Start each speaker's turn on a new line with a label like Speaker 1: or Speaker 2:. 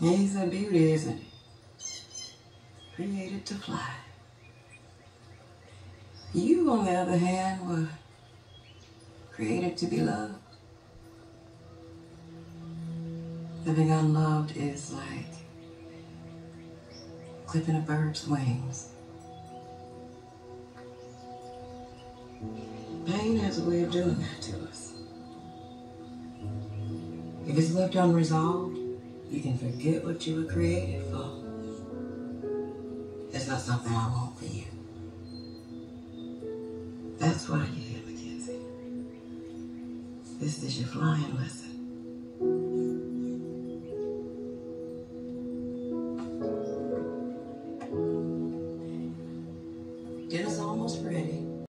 Speaker 1: He's a beauty, isn't he? Created to fly. You, on the other hand, were created to be loved. Living unloved is like clipping a bird's wings. Pain has a way of doing that to us. If it's left unresolved, you can forget what you were created for. It's not something I want for you. That's why you're here, Mackenzie. This is your flying lesson. Dinner's almost ready.